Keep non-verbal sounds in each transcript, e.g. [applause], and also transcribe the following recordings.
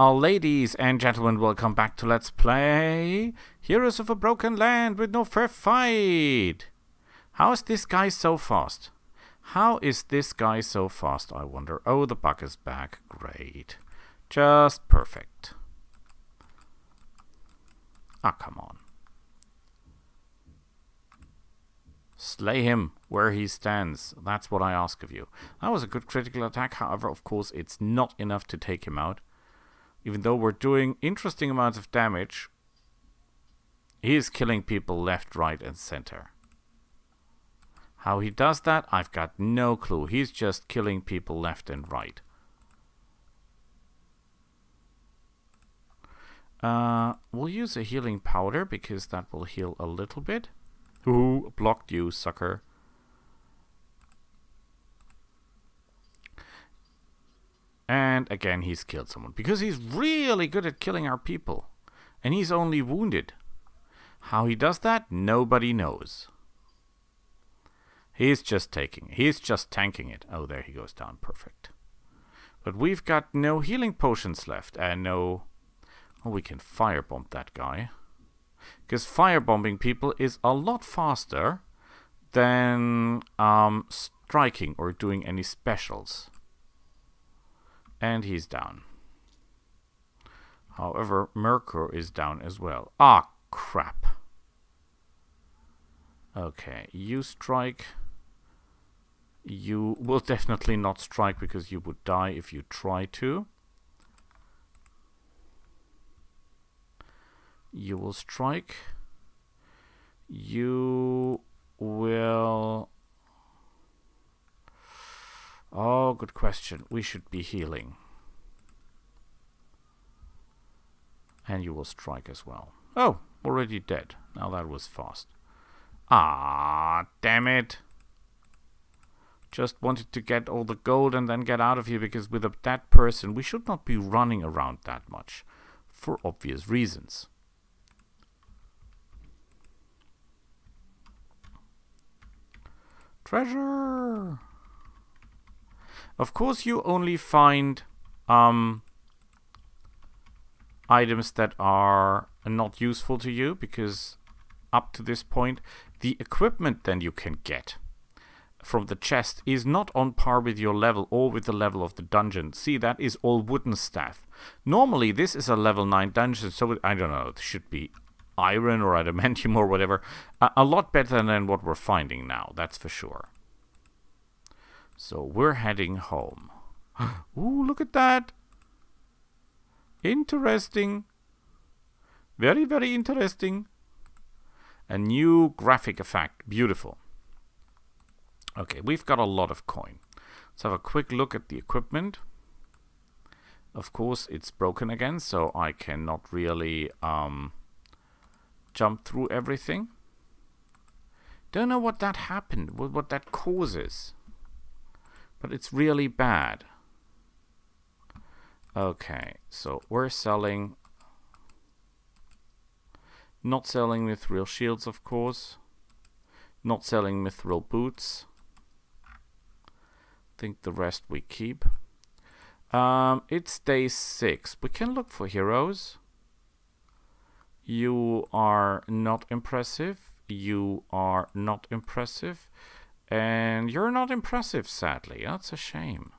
Uh, ladies and gentlemen, welcome back to Let's Play Heroes of a Broken Land with Nofair Fight. How is this guy so fast? How is this guy so fast, I wonder? Oh, the bug is back. Great. Just perfect. Ah, come on. Slay him where he stands. That's what I ask of you. That was a good critical attack. However, of course, it's not enough to take him out. Even though we're doing interesting amounts of damage, he is killing people left, right, and center. How he does that, I've got no clue. He's just killing people left and right. Uh, we'll use a healing powder because that will heal a little bit. Who blocked you, sucker? And again, he's killed someone. Because he's really good at killing our people. And he's only wounded. How he does that, nobody knows. He's just taking, he's just tanking it. Oh, there he goes down. Perfect. But we've got no healing potions left. And no... Oh, we can firebomb that guy. Because firebombing people is a lot faster than um, striking or doing any specials. And he's down. However, Merkur is down as well. Ah, crap. Okay, you strike. You will definitely not strike because you would die if you try to. You will strike. You will Oh, good question. We should be healing. And you will strike as well. Oh, already dead. Now that was fast. Ah, damn it. Just wanted to get all the gold and then get out of here because with a dead person we should not be running around that much. For obvious reasons. Treasure! Of course, you only find um, items that are not useful to you because up to this point, the equipment then you can get from the chest is not on par with your level or with the level of the dungeon. See, that is all wooden staff. Normally, this is a level 9 dungeon, so it, I don't know, it should be iron or adamantium or whatever. A, a lot better than what we're finding now, that's for sure. So we're heading home. [gasps] Ooh, look at that. Interesting. Very, very interesting. A new graphic effect. Beautiful. Okay, we've got a lot of coin. Let's have a quick look at the equipment. Of course, it's broken again, so I cannot really um, jump through everything. Don't know what that happened, what, what that causes. But it's really bad. Okay, so we're selling... Not selling mithril shields, of course. Not selling mithril boots. think the rest we keep. Um, it's day six. We can look for heroes. You are not impressive. You are not impressive. And you're not impressive, sadly. That's a shame.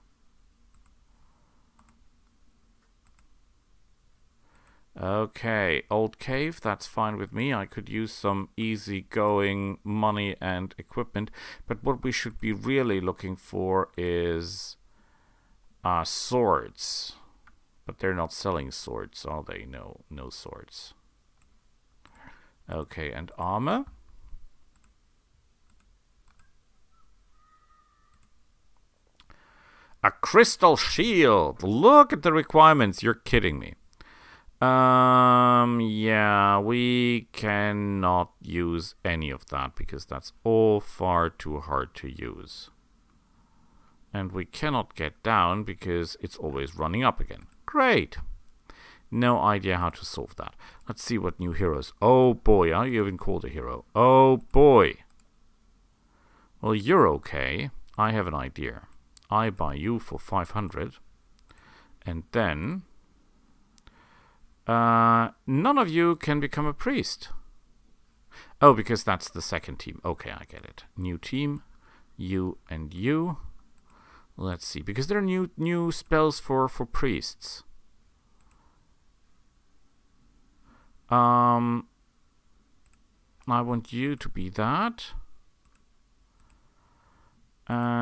Okay, old cave, that's fine with me. I could use some easy-going money and equipment. But what we should be really looking for is uh, swords. But they're not selling swords, are they? No, no swords. Okay, and armor? A crystal shield. Look at the requirements. You're kidding me. Um, yeah, we cannot use any of that because that's all far too hard to use. And we cannot get down because it's always running up again. Great. No idea how to solve that. Let's see what new heroes. Oh boy, are you even called a hero? Oh boy. Well, you're okay. I have an idea. I buy you for 500 and then Uh, none of you can become a priest. Oh, because that's the second team. Okay, I get it. New team, you and you. Let's see, because there are new new spells for for priests. Um, I want you to be that. And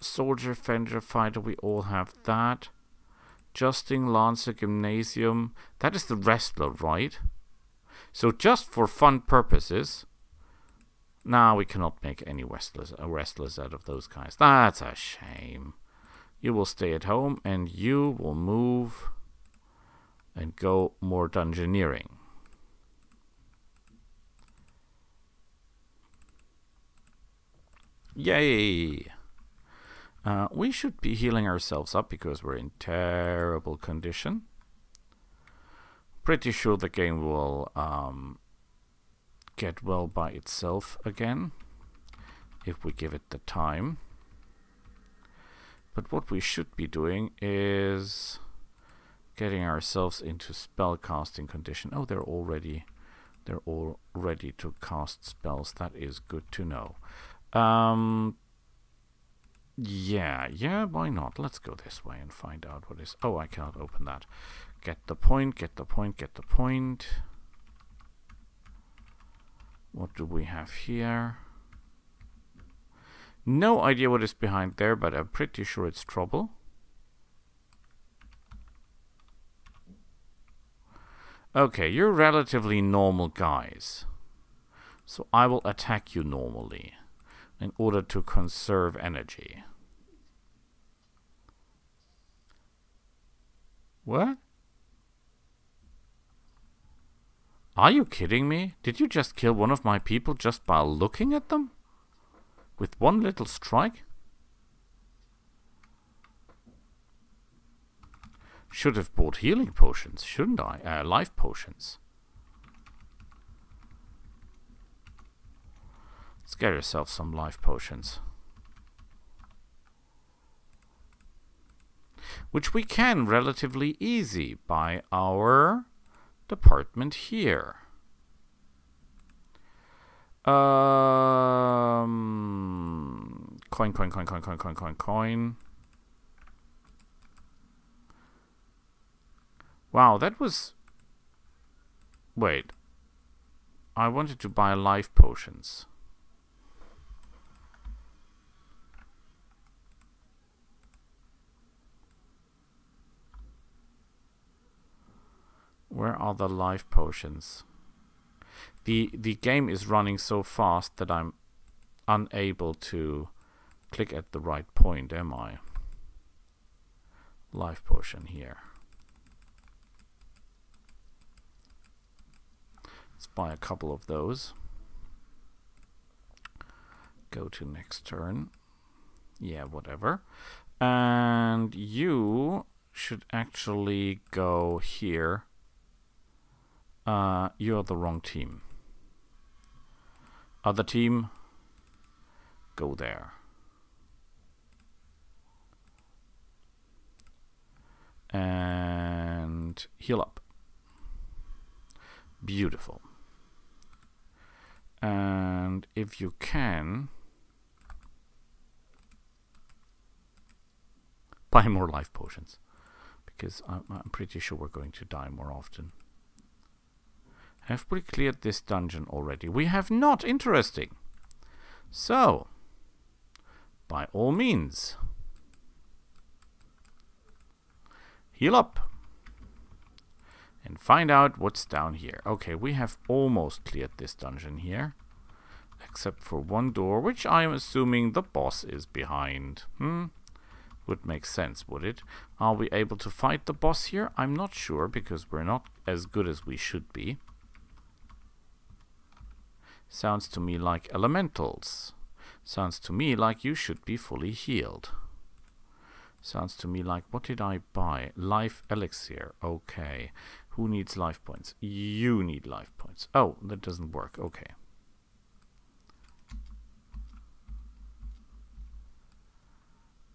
soldier, fender, fighter, we all have that. Justing, Lancer, Gymnasium. That is the wrestler, right? So just for fun purposes. Now we cannot make any wrestlers, uh, wrestlers out of those guys. That's a shame. You will stay at home and you will move and go more dungeoneering. Yay! Uh, we should be healing ourselves up because we're in terrible condition. Pretty sure the game will um, get well by itself again if we give it the time. But what we should be doing is getting ourselves into spell casting condition. Oh, they're already they're all ready to cast spells. That is good to know. Um, yeah, yeah, why not? Let's go this way and find out what is... Oh, I cannot open that. Get the point, get the point, get the point. What do we have here? No idea what is behind there, but I'm pretty sure it's trouble. Okay, you're relatively normal guys. So I will attack you normally in order to conserve energy. What? Are you kidding me? Did you just kill one of my people just by looking at them? With one little strike? Should have bought healing potions, shouldn't I? Uh, life potions. Get yourself some life potions. Which we can relatively easy by our department here. Um, coin, coin, coin, coin, coin, coin, coin, coin. Wow, that was... Wait. I wanted to buy life potions. Where are the life potions? The the game is running so fast that I'm unable to click at the right point, am I? Life potion here. Let's buy a couple of those. Go to next turn. Yeah, whatever. And you should actually go here uh, you're the wrong team. Other team, go there. And heal up. Beautiful. And if you can, buy more life potions. Because I'm, I'm pretty sure we're going to die more often. Have we cleared this dungeon already? We have not. Interesting. So, by all means, heal up and find out what's down here. Okay, we have almost cleared this dungeon here. Except for one door, which I am assuming the boss is behind. Hmm? Would make sense, would it? Are we able to fight the boss here? I'm not sure, because we're not as good as we should be. Sounds to me like elementals. Sounds to me like you should be fully healed. Sounds to me like, what did I buy? Life elixir. Okay. Who needs life points? You need life points. Oh, that doesn't work. Okay.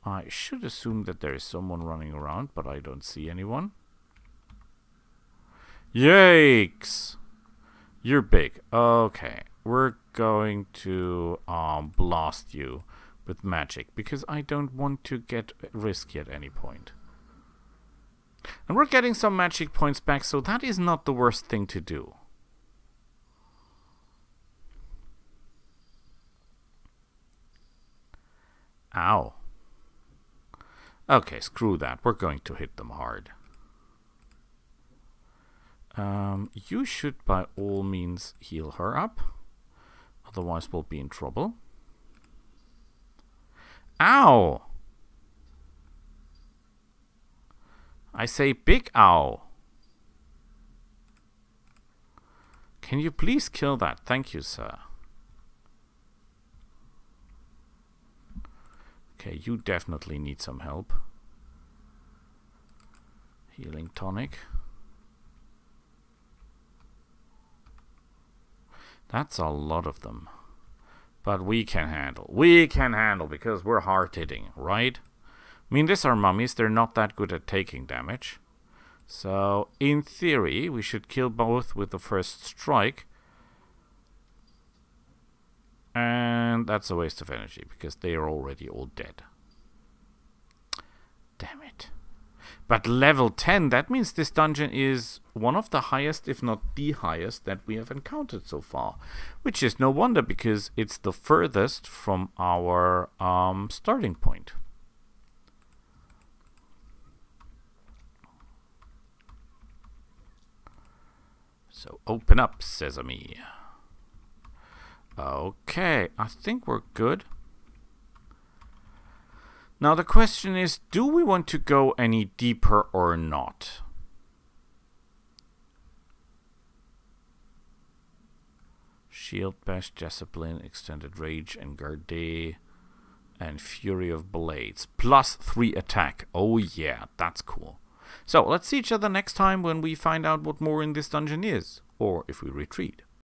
I should assume that there is someone running around, but I don't see anyone. Yikes! You're big. Okay, we're going to um, blast you with magic because I don't want to get risky at any point. And we're getting some magic points back, so that is not the worst thing to do. Ow. Okay, screw that. We're going to hit them hard. Um, you should by all means heal her up. Otherwise we'll be in trouble. Ow! I say big ow. Can you please kill that? Thank you, sir. Okay, you definitely need some help. Healing tonic. That's a lot of them. But we can handle. We can handle because we're hard hitting, right? I mean, these are mummies. They're not that good at taking damage. So, in theory, we should kill both with the first strike. And that's a waste of energy, because they are already all dead. Damn it. But level 10, that means this dungeon is one of the highest, if not the highest, that we have encountered so far. Which is no wonder, because it's the furthest from our um, starting point. So open up, Sesame. Okay, I think we're good. Now the question is, do we want to go any deeper or not? Shield, Bash, Discipline, Extended Rage, En Garde, and Fury of Blades. Plus 3 attack. Oh yeah, that's cool. So let's see each other next time when we find out what more in this dungeon is, or if we retreat.